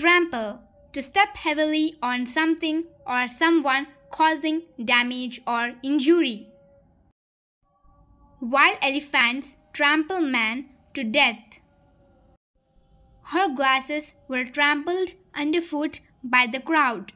Trample to step heavily on something or someone causing damage or injury. Wild elephants trample man to death. Her glasses were trampled underfoot by the crowd.